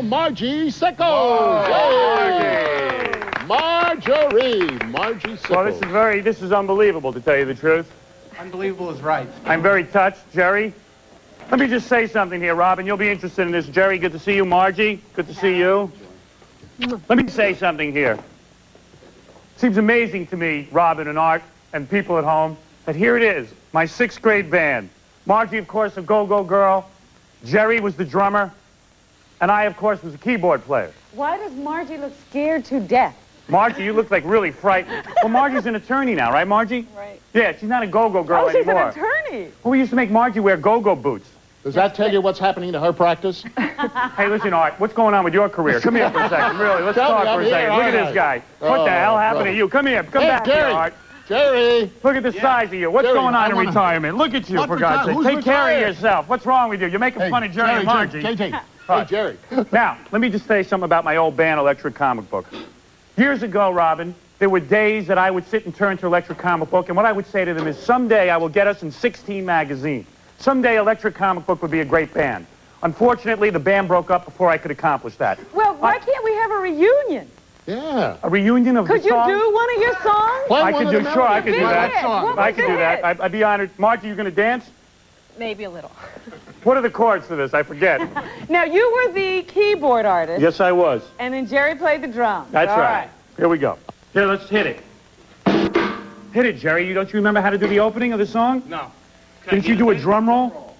call Margie Sickles. Hey! Marjorie, Margie Sickles. Well, this is very, this is unbelievable, to tell you the truth. Unbelievable is right. I'm very touched. Jerry, let me just say something here, Robin. You'll be interested in this. Jerry, good to see you. Margie, good to see you. Let me say something here. Seems amazing to me, Robin and Art and people at home, that here it is, my sixth grade band. Margie, of course, a go-go girl. Jerry was the drummer. And I, of course, was a keyboard player. Why does Margie look scared to death? Margie, you look like really frightened. Well, Margie's an attorney now, right, Margie? Right. Yeah, she's not a go-go girl Oh, she's anymore. an attorney. Well, we used to make Margie wear go-go boots. Does that tell you what's happening to her practice? Hey, listen, Art, what's going on with your career? Come here for a second, really. Let's Tell me, talk I'm for a here, second. all Look at this guy. What Oh, the hell happened brother. to you? Come here. Come Hey, back Jerry. here, Art. Jerry. Look at the size of you. What's Jerry, going I on in wanna- retirement? Look at you, What for God's sake. who's Take care of yourself. What's wrong with you? You're making fun of Jerry Jerry, and Margie. Jerry, JJ. Hey, Jerry. Now, let me just say something about my old band, Electric Comic Book. Years ago, Robin, there were days that I would sit and turn to Electric Comic Book, and what I would say to them is, someday I will get us in 16 magazine. Someday Electric Comic Book would be a great band. Unfortunately, the band broke up before I could accomplish that. Well, why can't we have a reunion? Yeah. A reunion of Could the you do one of your songs? Play I one could do, the sure, I melodies. could do Big that. hit. What I was could do that. I, I'd be honored. Margie, you gonna dance? Maybe a little. What are the chords to this? I forget. Now, you were the keyboard artist, yes, I was. and then Jerry played the drums. That's All right. Here we go. Here, let's hit it. Hit it, Jerry. You don't you remember how to do the opening of the song? No. Didn't you do a drum roll?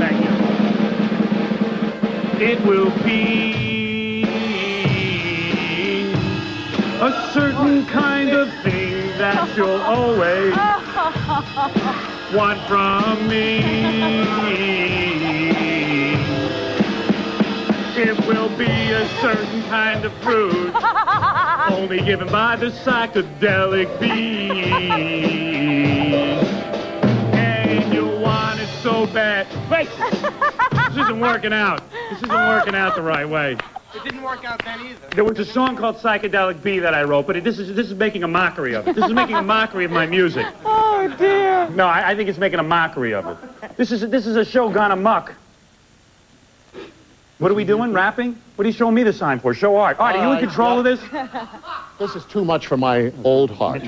Thank you. It will be a certain kind of thing that you'll always want from me. It will be a certain kind of fruit, only given by the psychedelic bees. And you want it so bad. Wait! This isn't working out. This isn't working out the right way. It didn't work out then either. There was a song called Psychedelic Bee that I wrote, but it, this is this is making a mockery of it. This is making a mockery of my music. Oh, dear. No, I, I think it's making a mockery of it. This is this is a show gone amok. What are we doing? Rapping? What are you showing me the sign for? Show art. Art, are you in Uh, control of this? This is too much for my old heart.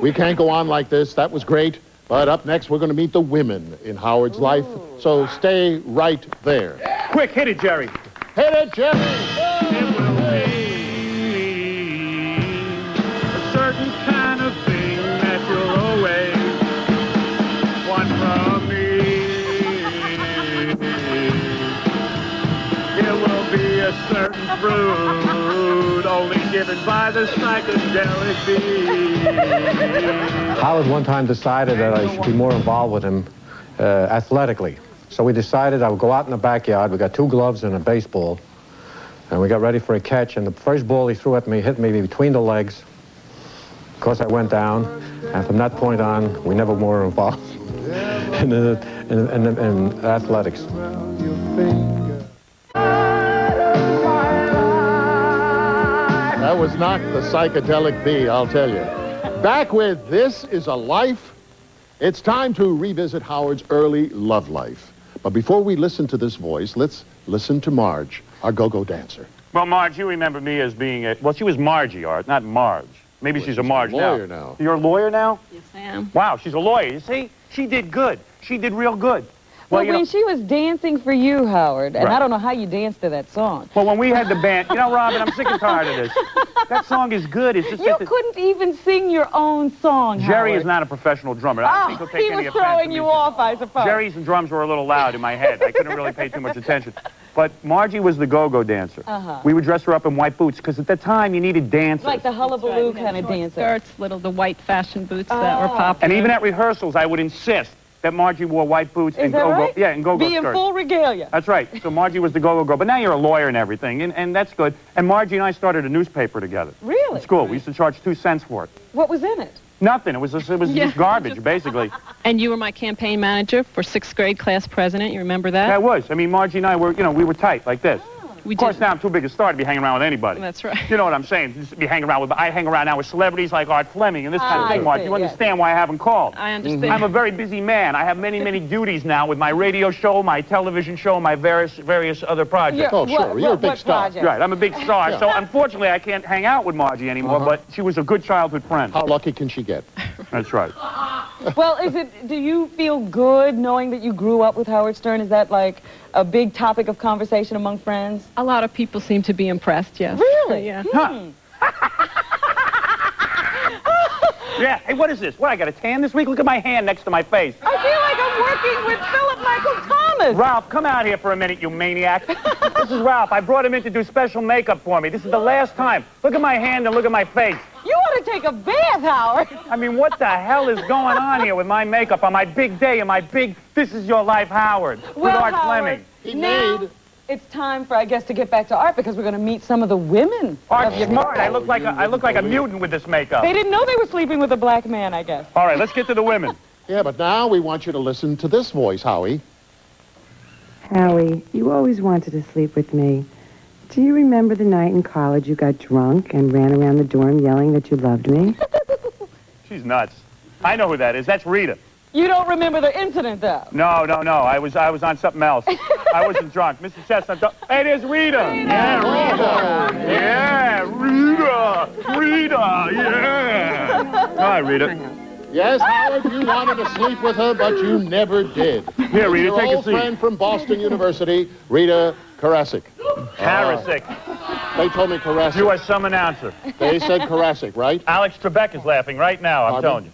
We can't go on like this. That was great. But up next, we're going to meet the women in Howard's life. So stay right there. Quick, hit it, Jerry. Hit it, Jerry! It will be a certain kind of thing that you'll always want from me. It will be a certain fruit only given by the psychedelic bee. Howard one time decided that I should be more involved with him uh, athletically. So we decided I would go out in the backyard. We got two gloves and a baseball. And we got ready for a catch. And the first ball he threw at me hit me between the legs. Of course, I went down. And from that point on, we never more involved in, in, in, in athletics. That was not the psychedelic bee, I'll tell you. Back with This is a Life. It's time to revisit Howard's early love life. But before we listen to this voice, let's listen to Marge, our go-go dancer. Well, Marge, you remember me as being a... Well, she was Margie, Art, not Marge. Maybe Well, she's she's a a Marge lawyer now. You're a lawyer now? Yes, I am. Wow, she's a lawyer. You see? She did good. She did real good. Well, you when know- she was dancing for you, Howard, and Right. I don't know how you danced to that song. Well, when we had the band, you know, Robin, I'm sick and tired of this. That song is good. It's just You that the- couldn't even sing your own song, Jerry Howard. is not a professional drummer. I don't think Oh, he'll take he any was offense throwing to you off, I suppose. Jerry's and drums were a little loud in my head. I couldn't really pay too much attention. But Margie was the go-go dancer. Uh-huh. We would dress her up in white boots because at that time you needed dancers. like the hullabaloo kind of dancer. Skirts, little the white fashion boots that were Oh. popular. and even at rehearsals, I would insist that Margie wore white boots Is and go-go. right? Yeah, and go-go Be in full regalia. That's right. So Margie was the go-go girl. But now you're a lawyer and everything, and, and that's good. And Margie and I started a newspaper together. Really? In school. We used to charge two cents for it. What was in it? Nothing. It was just, it was Yeah. just garbage, basically. And you were my campaign manager for sixth grade class president. You remember that? That was. I mean, Margie and I were, you know, we were tight like this. We Of course, did. now I'm too big a star to be hanging around with anybody. That's right. You know what I'm saying? Just be hanging around with. I hang around now with celebrities like Art Fleming and this kind of Ah, thing, I Mark. see, You yes. understand why I haven't called? I understand. I'm a very busy man. I have many, many duties now with my radio show, my television show, my various various other projects. Oh, sure. You're a big star. project? Right, I'm a big star. Yeah. So unfortunately, I can't hang out with Margie anymore. Uh-huh. But she was a good childhood friend. How lucky can she get? That's right. Well, is it? Do you feel good knowing that you grew up with Howard Stern? Is that like a big topic of conversation among friends? A lot of people seem to be impressed, yes. Really? Yeah. Hmm. Yeah. Hey, what is this? What? I got a tan this week? Look at my hand next to my face. I feel like I'm working with Philip Michael Thomas. Ralph, come out here for a minute, you maniac. this is Ralph. I brought him in to do special makeup for me. This is the last time. Look at my hand and look at my face. You to take a bath, Howard. I mean, what the hell is going on here with my makeup on my big day and my big This Is Your Life Howard with Well, Art Howard, Fleming? He now made- it's time for, I guess, to get back to art because we're going to meet some of the women. Art smart. I look like a, I look like a mutant with this makeup. They didn't know they were sleeping with a black man, I guess. All right, let's get to the women. Yeah, but now we want you to listen to this voice, Howie. Howie, you always wanted to sleep with me. Do you remember the night in college you got drunk and ran around the dorm yelling that you loved me? She's nuts. I know who that is. That's Rita. You don't remember the incident, though. No, no, no. I was I was on something else. I wasn't drunk. Mr. Chestnut. don't- Hey, Rita. Yeah, Rita. Yeah, Rita. Rita. Yeah. Hi, Rita. Yes, Howard, you wanted to sleep with her, but you never did. Here, Rita, Your take a old seat. friend from Boston University, Rita Karasik. Karasik. Ah. They told me Karasik. You are some announcer. They said Karasik, right? Alex Trebek is laughing right now. I'm Pardon? telling you.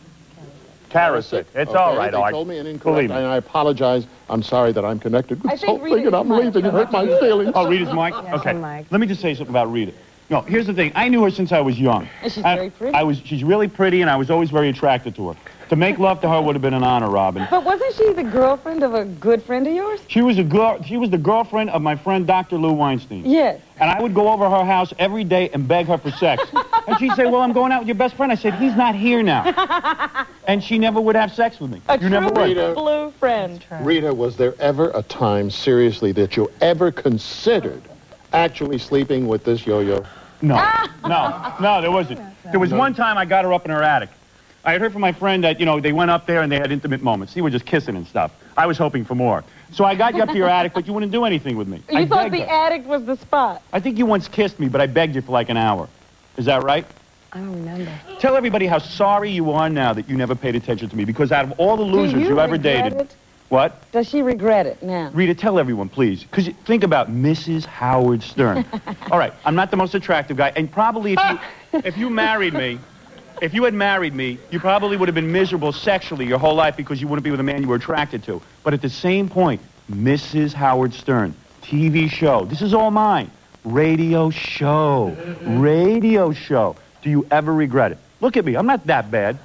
Karasik. It's Okay, all right, They Art. told me an incorrect, Believe me. and I apologize. I'm sorry that I'm connected with I this think whole Rita thing, and I'm leaving. You hurt my feelings. Oh, Rita's Mike? Yes, okay. Mike. Let me just say something about Rita. No, here's the thing. I knew her since I was young. And she's I- very pretty. I was, she's really pretty, and I was always very attracted to her. To make love to her would have been an honor, Robin. But wasn't she the girlfriend of a good friend of yours? She was a girl. She was the girlfriend of my friend Dr. Lou Weinstein. Yes. And I would go over her house every day and beg her for sex. and she'd say, "Well, I'm going out with your best friend." I said, "He's not here now." and she never would have sex with me. A you true never would. Rita. blue friend. Rita, was there ever a time, seriously, that you ever considered actually sleeping with this yo-yo? No, ah! no, no, there wasn't. There was one time I got her up in her attic. I had heard from my friend that, you know, they went up there and they had intimate moments. They were just kissing and stuff. I was hoping for more. So I got you up to your attic, but you wouldn't do anything with me. I You thought the her. attic was the spot. I think you once kissed me, but I begged you for like an hour. Is that right? I don't remember. Tell everybody how sorry you are now that you never paid attention to me, because out of all the losers you you ever dated... it? What? Does she regret it now? Rita, tell everyone, please. Because think about Mrs. Howard Stern. All right, I'm not the most attractive guy, and probably if you, if you married me, if you had married me, you probably would have been miserable sexually your whole life because you wouldn't be with a man you were attracted to. But at the same point, Mrs. Howard Stern, TV show, this is all mine. Radio show, radio show. Do you ever regret it? Look at me, I'm not that bad.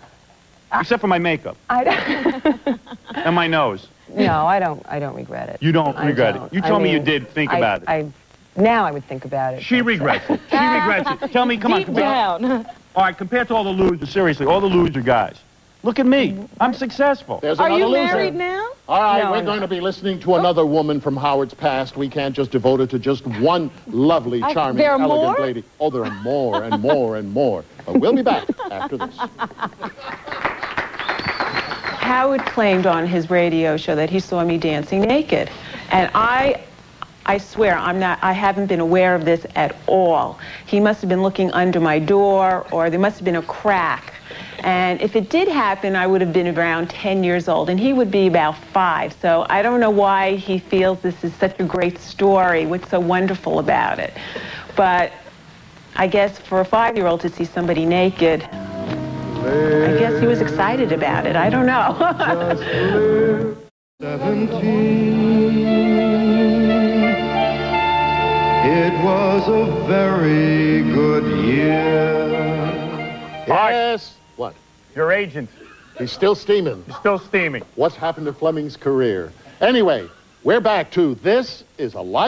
Except for my makeup I don't, and my nose. no, I don't. I don't regret it. You don't I regret don't. it. You I told me you did think I- about it. I, now I would think about it. She but- regrets it. She regrets it. Tell me, come on. Deep Compare, down. all right, compared to all the losers, seriously, all the loser guys. Look at me. I'm successful. There's Are another you loser. married now? All right, No, we're I'm going to be listening to another woman from Howard's past. We can't just devote it to just one lovely, charming, there are elegant more? lady. Oh, there are more and more and more. But we'll be back after this. Howard claimed on his radio show that he saw me dancing naked. And I I swear I'm not I haven't been aware of this at all. He must have been looking under my door or there must have been a crack. And if it did happen, I would have been around 10 years old and he would be about 5. So I don't know why he feels this is such a great story. What's so wonderful about it? But I guess for a 5-year-old to see somebody naked I guess he was excited about it. I don't know. It was a very good year. Yes. What? Your agent He's still steaming. He's still steaming. What's happened to Fleming's career? Anyway, we're back to This is a Life.